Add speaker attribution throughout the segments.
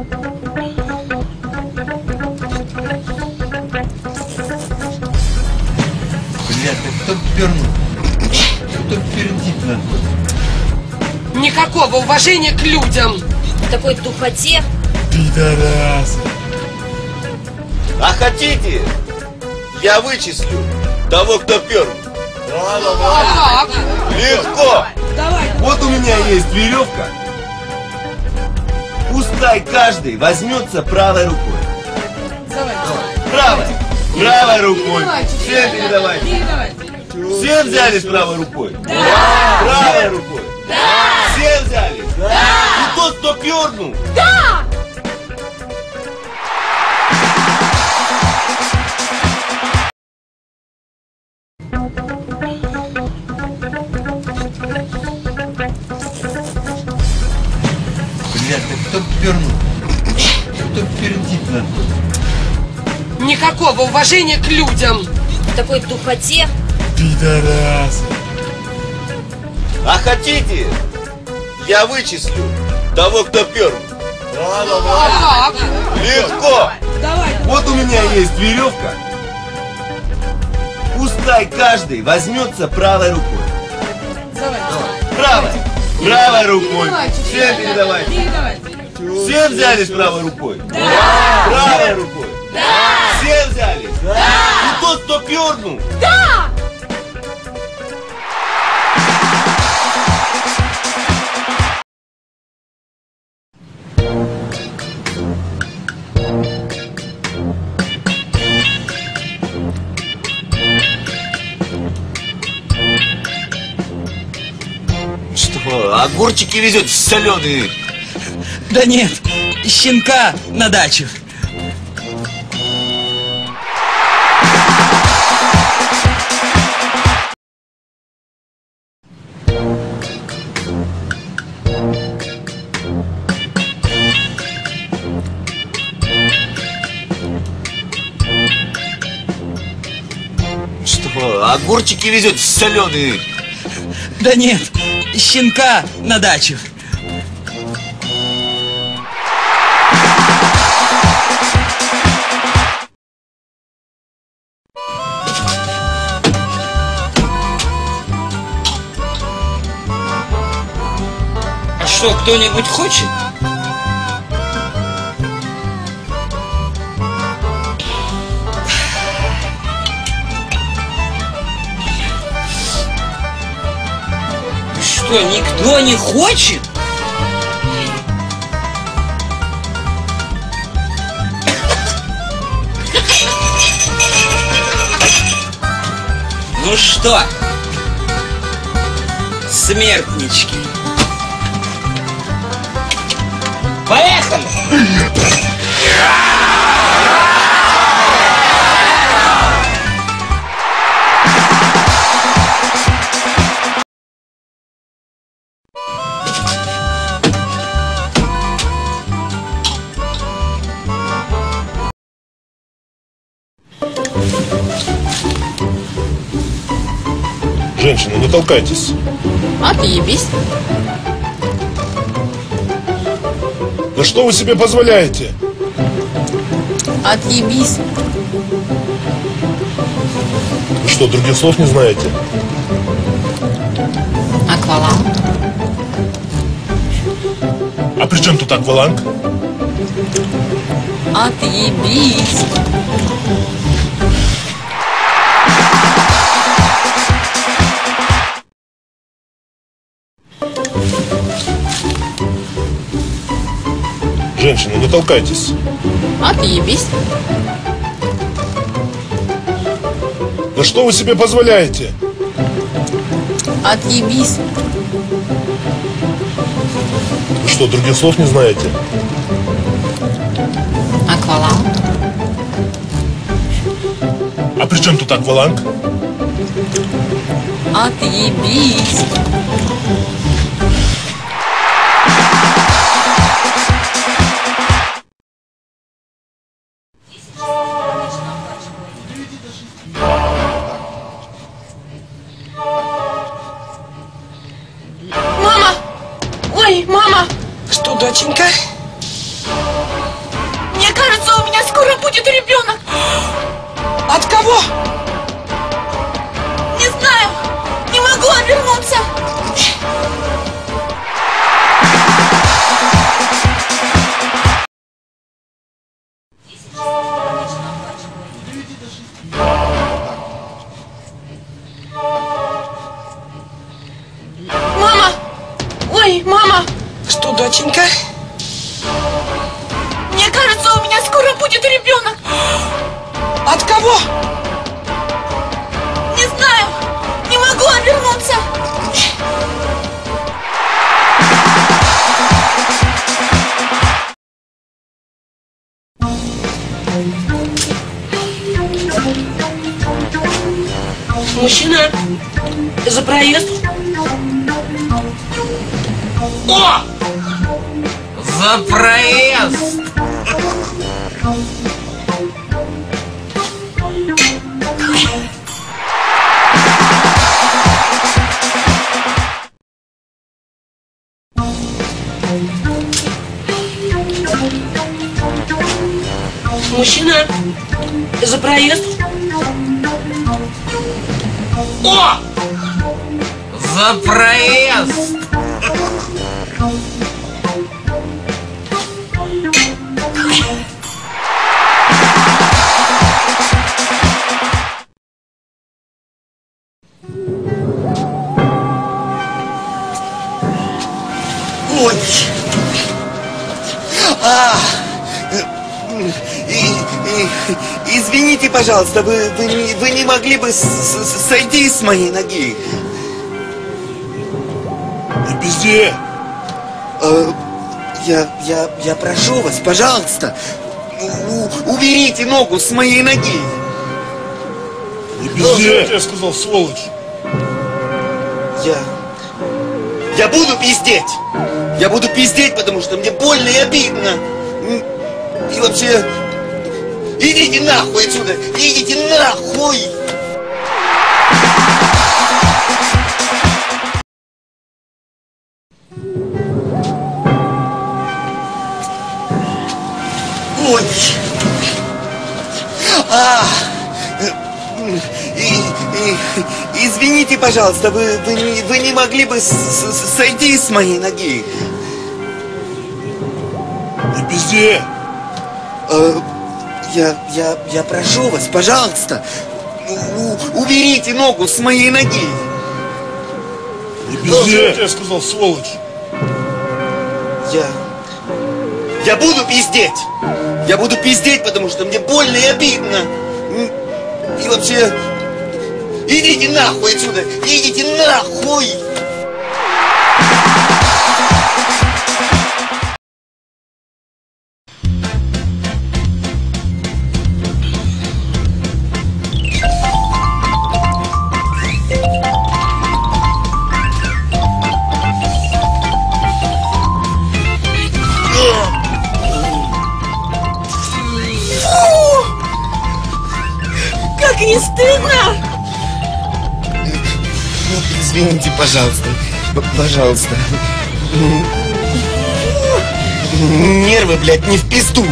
Speaker 1: Блядь, да кто пернул? Кто пердит нам?
Speaker 2: Никакого уважения к людям.
Speaker 3: такой тупоте.
Speaker 1: Пидорасы.
Speaker 4: А хотите, я вычислю того, кто пер.
Speaker 2: Как?
Speaker 4: Легко.
Speaker 2: Давай.
Speaker 4: Вот у меня есть веревка. Пускай каждый возьмется правой рукой.
Speaker 2: Давай.
Speaker 4: Правой. Правой рукой. Всем передавайте. Все взялись правой рукой? Да. Правой рукой? Да. Все взялись? Да. И тот, кто пернул?
Speaker 1: Блядь,
Speaker 2: Никакого уважения к людям.
Speaker 3: такой тупоте.
Speaker 1: Пидорасы.
Speaker 4: А хотите, я вычислю того, кто пернул.
Speaker 2: А как?
Speaker 4: Легко.
Speaker 2: Давай.
Speaker 4: Вот у меня есть веревка. Пускай каждый возьмется правой рукой.
Speaker 2: Давай.
Speaker 4: Правой. Правой рукой. Всем передавайте.
Speaker 2: Передавайте.
Speaker 4: Все взялись правой рукой? Да. Правой рукой? Да. Все взялись? Да. И тот, кто пернул? Что, огурчики везет соленые?
Speaker 5: Да нет, щенка на дачу.
Speaker 4: Огурчики везет соленые?
Speaker 5: Да нет, щенка на дачу. А что, кто-нибудь хочет? Что, никто не хочет? Ну что, смертнички, поехали!
Speaker 6: Женщина, не толкайтесь.
Speaker 3: Отъебись.
Speaker 6: Да что вы себе позволяете?
Speaker 3: Отъебись.
Speaker 6: Вы что, других слов не знаете?
Speaker 3: Акваланг.
Speaker 6: А при чем тут акваланг?
Speaker 3: Отъебись.
Speaker 6: Толкайтесь.
Speaker 3: Отъебись.
Speaker 6: Да что вы себе позволяете?
Speaker 3: Отъебись.
Speaker 6: Вы что, других слов не знаете?
Speaker 3: Акваланг.
Speaker 6: А при чем тут акваланг?
Speaker 3: Отъебись.
Speaker 5: доченька?
Speaker 7: Мне кажется, у меня скоро будет ребенок.
Speaker 2: От кого? Проезд.
Speaker 5: О! За проезд!
Speaker 8: Ой. А. И- и- извините, пожалуйста, вы, вы, не, вы не могли бы с- с- сойти с моей ноги?
Speaker 6: Не пизди.
Speaker 8: Я, я, я прошу вас, пожалуйста, у- уберите ногу с моей ноги.
Speaker 6: Пизди. Я сказал, сволочь.
Speaker 8: Я... Я буду пиздеть! Я буду пиздеть, потому что мне больно и обидно. И вообще... Идите нахуй отсюда! Идите нахуй! Извините, пожалуйста, вы, вы, не, вы не могли бы с- с- сойти с моей ноги?
Speaker 6: Не пизди.
Speaker 8: Э, я, я, я прошу вас, пожалуйста, у- уберите ногу с моей ноги.
Speaker 6: Не пизди. Я тебе сказал, сволочь.
Speaker 8: Я... Я буду пиздеть! Я буду пиздеть, потому что мне больно и обидно. И вообще... Идите нахуй отсюда! Идите нахуй! Пожалуйста. Пожалуйста. Нервы, блядь, не в пизду.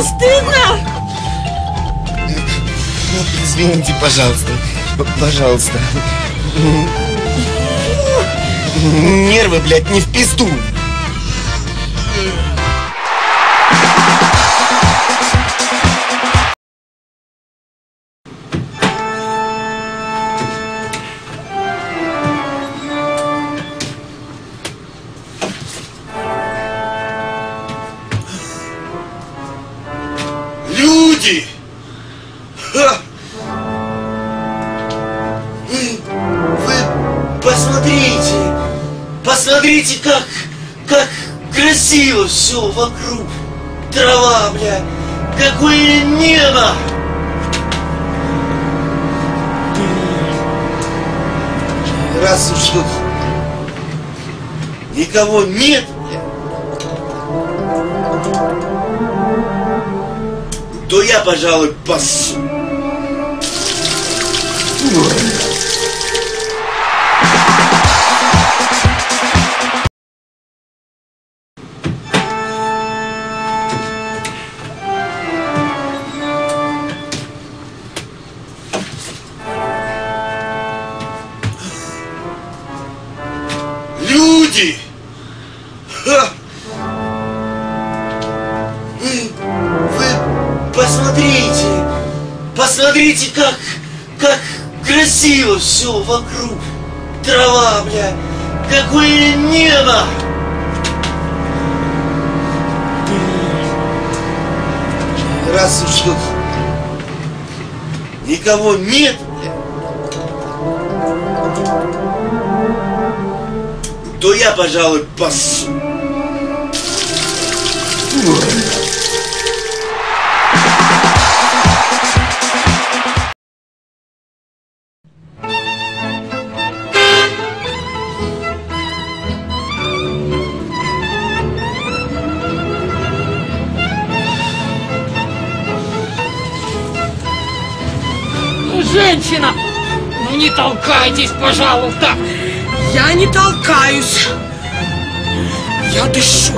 Speaker 7: Не стыдно!
Speaker 8: Извините, пожалуйста. Пожалуйста. Нервы, блядь, не в пизду. Смотрите, как, как красиво все вокруг. Трава, бля. Какое небо! Раз уж тут никого нет, бля, то я, пожалуй, пасу. Ой. Вокруг. Трава, бля, какое небо! Раз уж тут никого нет, бля, то я, пожалуй, пасу.
Speaker 9: Толкайтесь, пожалуйста!
Speaker 2: Я не толкаюсь. Я дышу.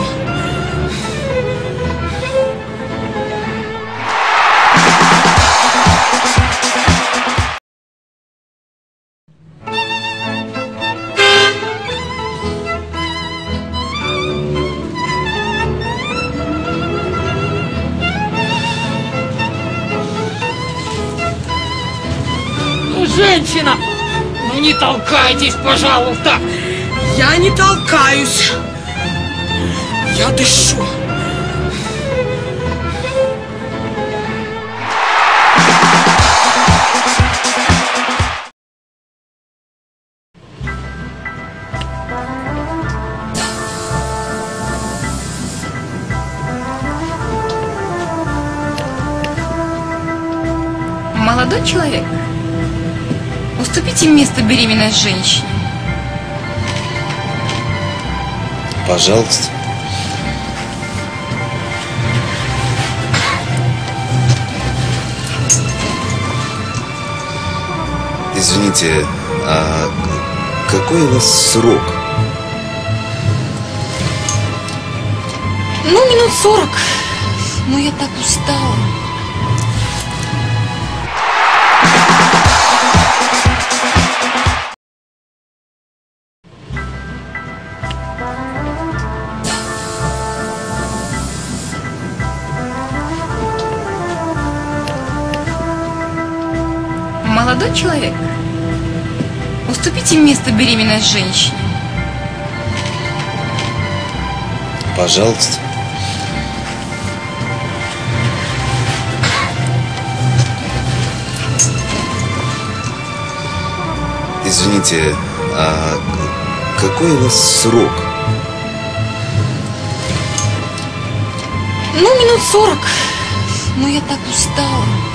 Speaker 9: Толкайтесь, пожалуйста!
Speaker 2: Я не толкаюсь. Я дышу.
Speaker 10: Молодой человек, уступите место беременной женщине.
Speaker 8: Пожалуйста. Извините, а какой у вас срок?
Speaker 10: Ну, минут сорок. Но я так устала. Молодой человек, уступите место беременной женщине.
Speaker 8: Пожалуйста. Извините, а какой у вас срок?
Speaker 10: Ну, минут сорок. Но я так устала.